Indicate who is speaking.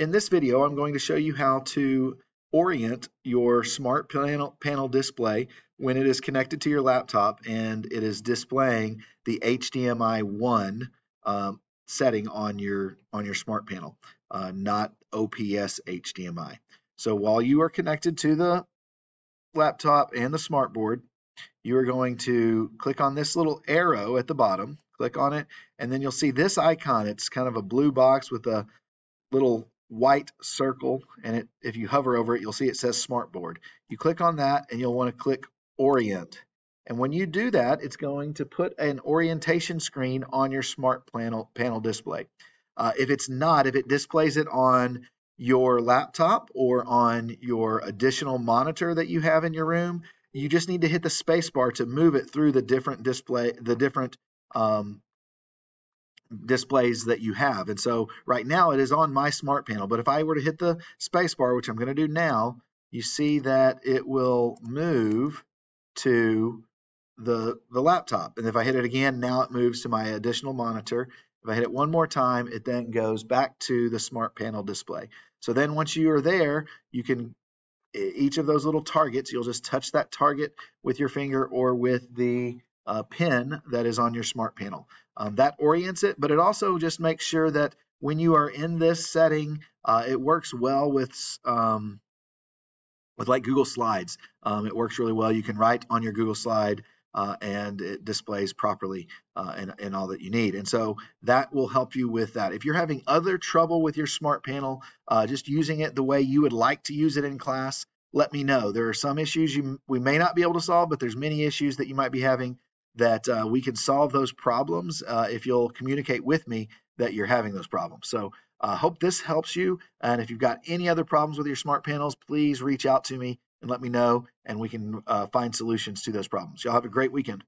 Speaker 1: In this video, I'm going to show you how to orient your smart panel, panel display when it is connected to your laptop and it is displaying the HDMI 1 um, setting on your on your smart panel, uh, not OPS HDMI. So while you are connected to the laptop and the smart board, you are going to click on this little arrow at the bottom, click on it, and then you'll see this icon. It's kind of a blue box with a little white circle, and it, if you hover over it, you'll see it says Smartboard. You click on that, and you'll want to click Orient. And when you do that, it's going to put an orientation screen on your smart panel, panel display. Uh, if it's not, if it displays it on your laptop or on your additional monitor that you have in your room, you just need to hit the spacebar to move it through the different display, the different um, displays that you have. And so right now it is on my smart panel, but if I were to hit the spacebar, which I'm going to do now, you see that it will move to the, the laptop. And if I hit it again, now it moves to my additional monitor. If I hit it one more time, it then goes back to the smart panel display. So then once you are there, you can each of those little targets, you'll just touch that target with your finger or with the uh, pin that is on your smart panel. Um, that orients it, but it also just makes sure that when you are in this setting, uh, it works well with um, with like Google Slides. Um, it works really well. You can write on your Google Slide uh, and it displays properly uh, and, all that you need. And so that will help you with that. If you're having other trouble with your smart panel, uh, just using it the way you would like to use it in class, let me know. There are some issues you, we may not be able to solve, but there's many issues that you might be having that uh, we can solve those problems uh, if you'll communicate with me that you're having those problems. So I uh, hope this helps you. And if you've got any other problems with your smart panels, please reach out to me and let me know, and we can uh, find solutions to those problems. Y'all have a great weekend.